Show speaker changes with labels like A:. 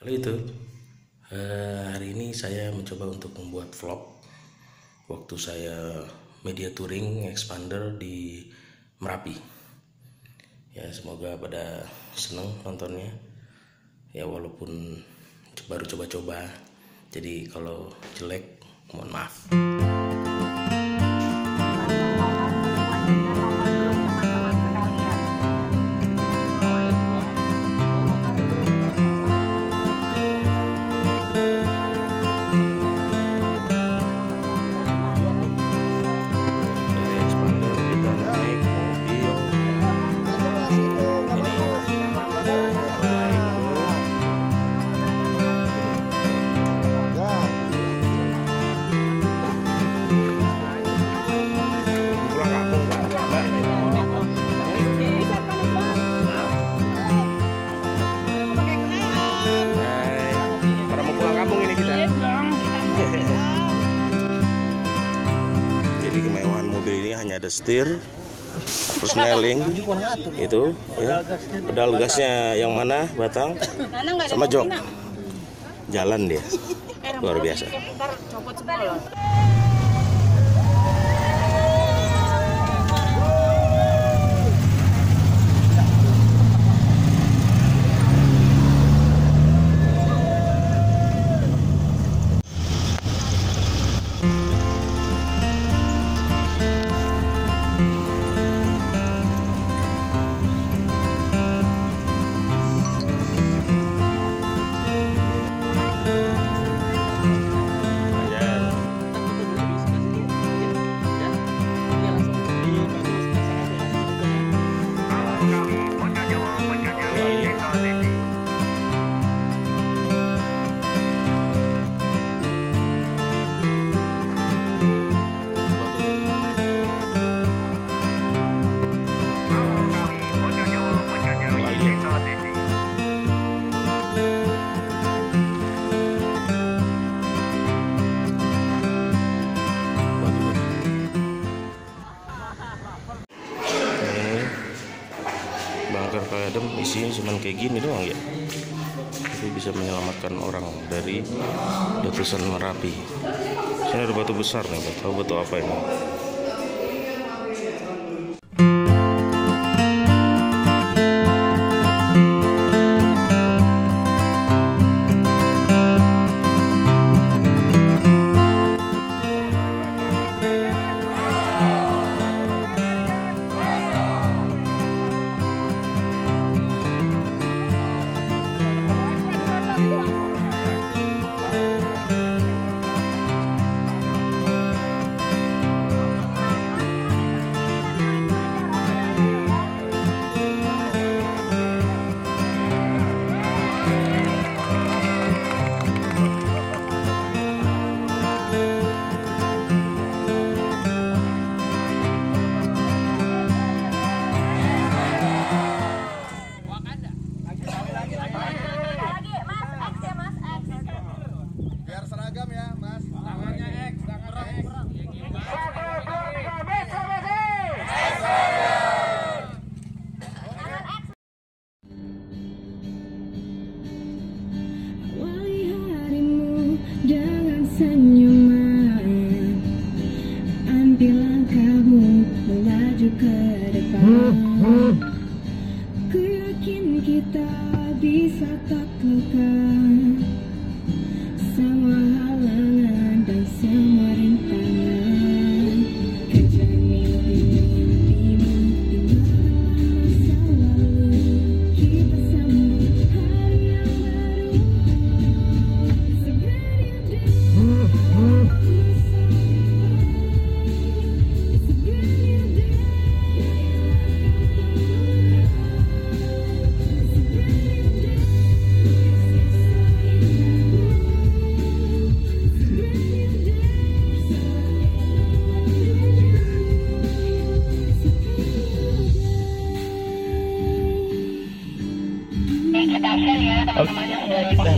A: Halo itu, Eh, hari ini saya mencoba untuk membuat vlog waktu saya media touring expander di Merapi. Ya semoga pada seneng nontonnya. Ya walaupun baru coba-coba, jadi kalau jelek mohon maaf. Kemewahan mobil ini hanya ada setir, terus neling, itu, ya, pedal gasnya yang mana, batang, sama jok, jalan dia, luar biasa. Bangker kadem isinya cuma kayak gini doang ya. Tapi bisa menyelamatkan orang dari letusan Merapi. Sini ada batu besar nih, tahu batu apa ini?
B: Biar seragam ya, Mas. Tangannya X, tangannya X.
C: Awali harimu dengan senyuman Ambil langkahmu melaju ke depan Ku yakin kita bisa taklukkan Kita